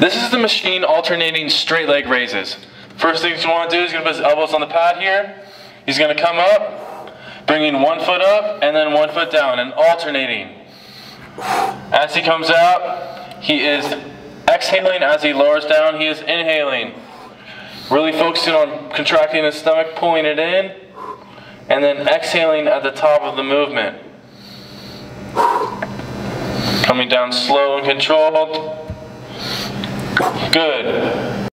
This is the machine alternating straight leg raises. First thing you want to do is going to put his elbows on the pad here. He's going to come up, bringing one foot up and then one foot down and alternating. As he comes out, he is exhaling as he lowers down, he is inhaling. Really focusing on contracting his stomach, pulling it in, and then exhaling at the top of the movement. Coming down slow and controlled. Good.